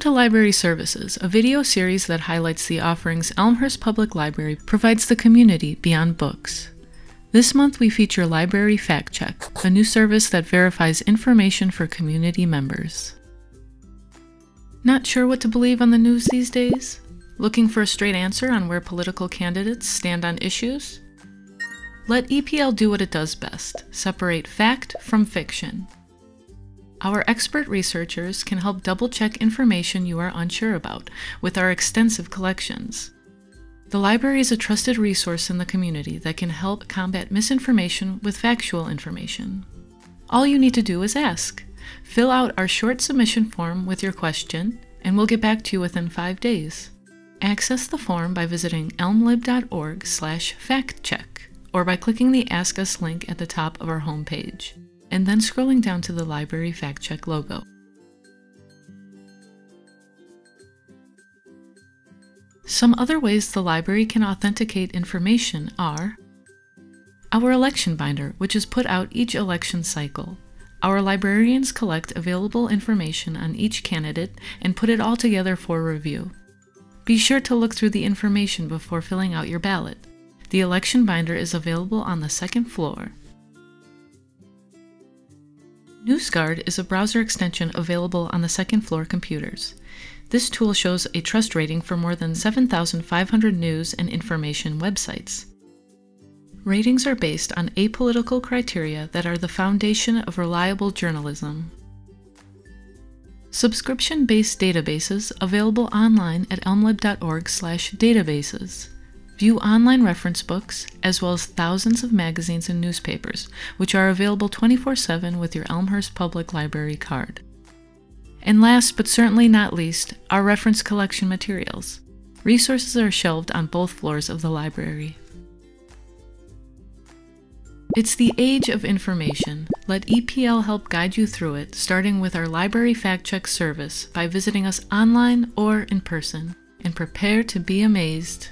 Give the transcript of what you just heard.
to Library Services, a video series that highlights the offerings Elmhurst Public Library provides the community beyond books. This month we feature Library Fact Check, a new service that verifies information for community members. Not sure what to believe on the news these days? Looking for a straight answer on where political candidates stand on issues? Let EPL do what it does best separate fact from fiction. Our expert researchers can help double check information you are unsure about with our extensive collections. The library is a trusted resource in the community that can help combat misinformation with factual information. All you need to do is ask. Fill out our short submission form with your question, and we'll get back to you within five days. Access the form by visiting elmlib.org/factcheck or by clicking the Ask Us link at the top of our homepage and then scrolling down to the Library Fact Check logo. Some other ways the library can authenticate information are our election binder, which is put out each election cycle. Our librarians collect available information on each candidate and put it all together for review. Be sure to look through the information before filling out your ballot. The election binder is available on the second floor. NewsGuard is a browser extension available on the second floor computers. This tool shows a trust rating for more than 7,500 news and information websites. Ratings are based on apolitical criteria that are the foundation of reliable journalism. Subscription-based databases available online at elmlib.org/databases view online reference books, as well as thousands of magazines and newspapers, which are available 24 7 with your Elmhurst Public Library card. And last but certainly not least, our reference collection materials. Resources are shelved on both floors of the library. It's the age of information. Let EPL help guide you through it, starting with our Library Fact Check service by visiting us online or in person. And prepare to be amazed